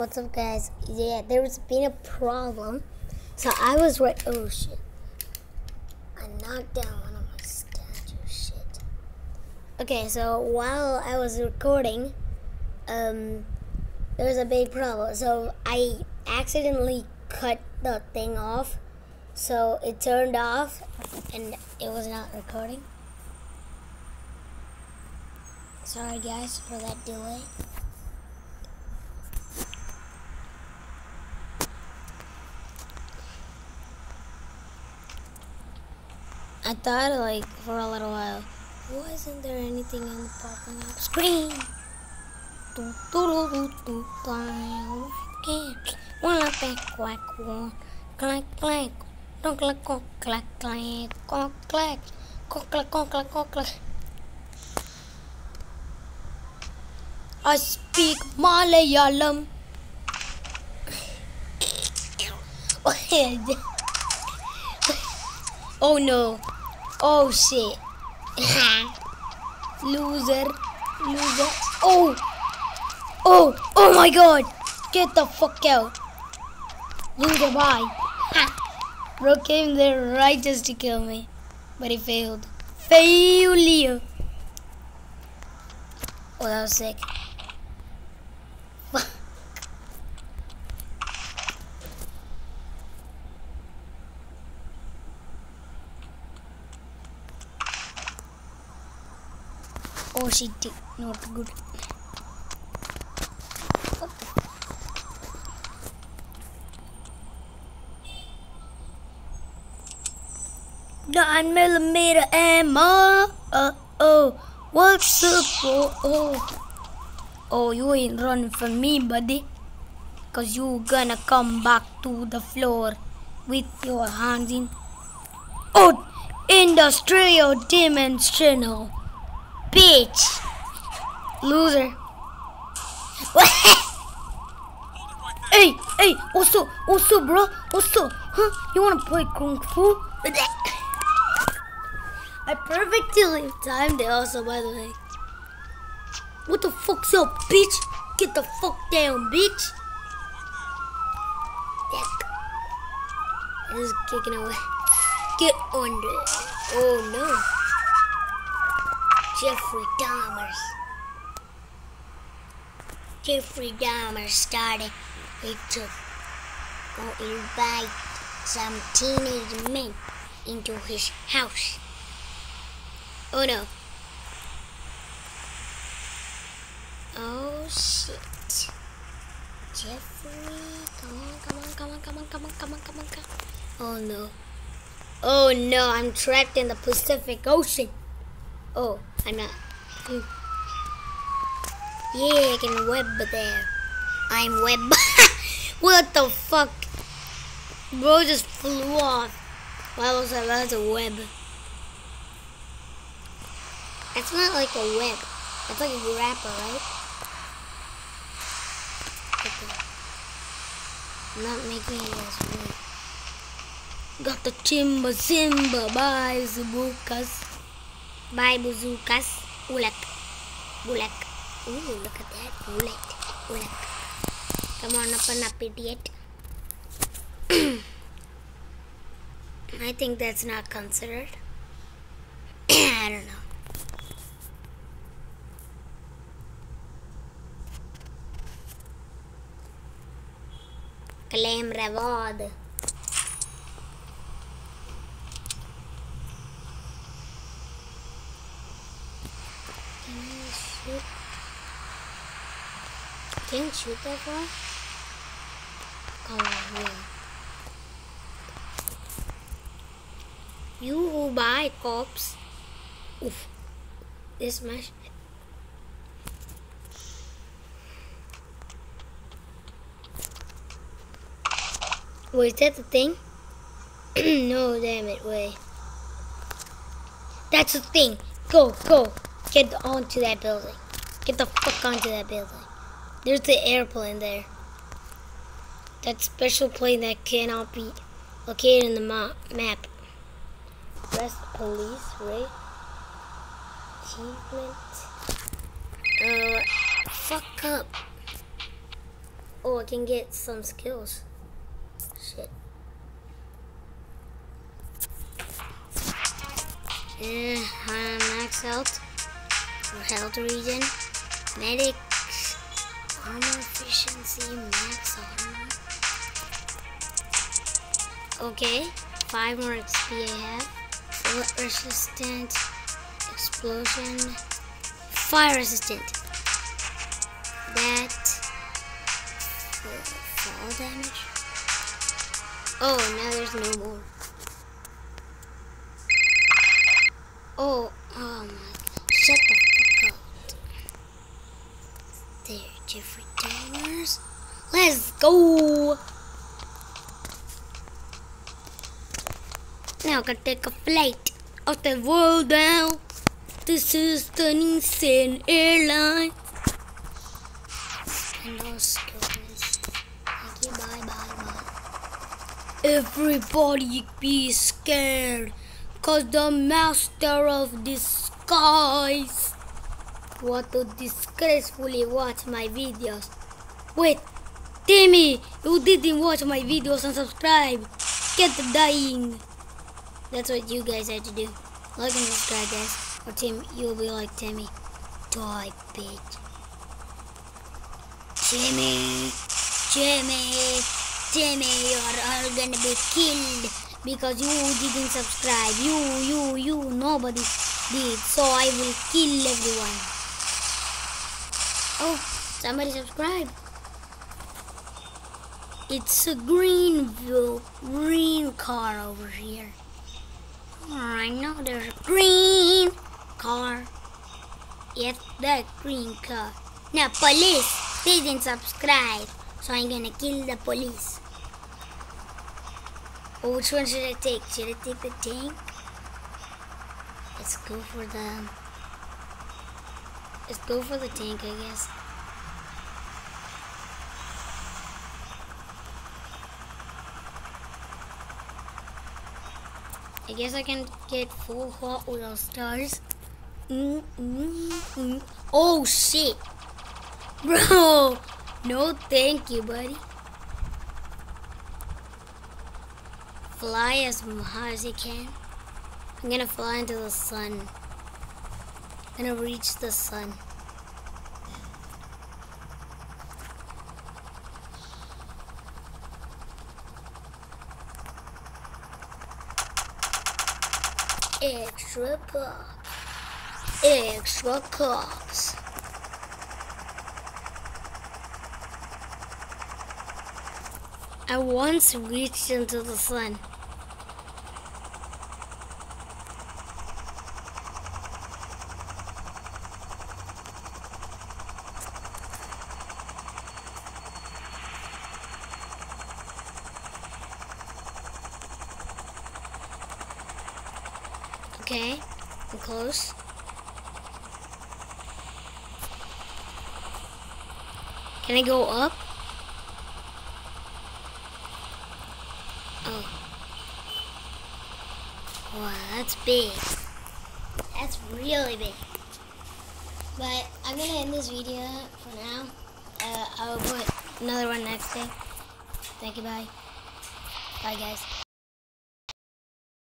What's up, guys? Yeah, there's been a problem. So I was right. Oh shit! I knocked down one of my statues. Shit. Okay, so while I was recording, um, there was a big problem. So I accidentally cut the thing off, so it turned off, and it was not recording. Sorry, guys, for that delay. I thought like for a little while, wasn't there anything on the popping out screen? Do do do do do Wanna clack clack. Clack clack clack clack clack clack. Clack I speak Malayalam. Oh, oh no. Oh shit. Loser. Loser. Oh. Oh. Oh my god. Get the fuck out. Loser, bye. Bro came there right just to kill me. But he failed. Failure. Oh, that was sick. Oh, she did not good. Nine millimeter ammo. Uh oh, what's up? Oh, oh, oh, you ain't running from me, buddy. Cause you gonna come back to the floor with your hands in. Oh, industrial dimensional bitch. Loser. hey, hey, what's up? What's up, bro? What's up? Huh? You wanna play Kung Fu? I perfectly timed it also, by the way. What the fuck's up, bitch? Get the fuck down, bitch. Yuck. He's kicking away. Get under. Oh no. Jeffrey Dahmer's. Jeffrey Dahmer started it to go invite some teenage men into his house. Oh no. Oh shit. Jeffrey, come on, come on, come on, come on, come on, come on, come on, come on. Oh no. Oh no, I'm trapped in the Pacific Ocean. Oh, I'm not. Yeah, I can web there. I'm web. what the fuck? Bro just flew off. Why was that? That's a web. It's not like a web. It's like a wrapper, right? Okay. Not making it as weird. Got the chimba simba by Zabukas. Bye, bazookas. Ulak. Bulak. Ooh, look at that. Bullet. Ulak. Come on up and up, idiot. I think that's not considered. I don't know. Claim reward. Shoot? Can you shoot that far? Come on. You who buy cops. Oof. This much. Wait, is that the thing? no, damn it, wait. That's the thing. Go, go. Get onto that building. Get the fuck onto that building. There's the airplane there. That special plane that cannot be located in the ma map. West police, right? Achievement. Uh, fuck up. Oh, I can get some skills. Shit. Eh, uh, max health. Or health regen. Medic. Armor efficiency. Max armor. Okay. Five more XP I have. Bullet resistant. Explosion. Fire resistant. That. Fall damage. Oh, now there's no more. Oh, oh my god. Shut the fuck up. There, Jeffrey Dahmers. Let's go! Now I can take a flight of the world now. This is the Nissan airline. And all. Thank you, bye, bye, bye. Everybody be scared. Cause the master of disguise want to disgracefully watch my videos. Wait, Timmy, you didn't watch my videos and subscribe. Get dying. That's what you guys had to do. Like and subscribe, guys. Or Tim, you'll be like Timmy. Die, bitch. Timmy, Timmy, Timmy, you're all gonna be killed because you didn't subscribe. You, you, you, nobody did. So I will kill everyone. Oh, somebody subscribe. It's a green green car over here. I know there's a green car. Yes, that green car. Now, police they didn't subscribe, so I'm gonna kill the police. Oh, which one should I take? Should I take the tank? Let's go for the. Let's go for the tank, I guess. I guess I can get full Hot Wheel stars. Mm, mm, mm. Oh shit, bro! No, thank you, buddy. Fly as high as you can. I'm gonna fly into the sun. I'm gonna reach the sun. Extra cops. Extra cops. I once reached into the sun. Okay, I'm close. Can I go up? Oh. Wow, that's big. That's really big. But I'm gonna end this video for now. Uh, I will put another one next day. Thank you, bye. Bye, guys.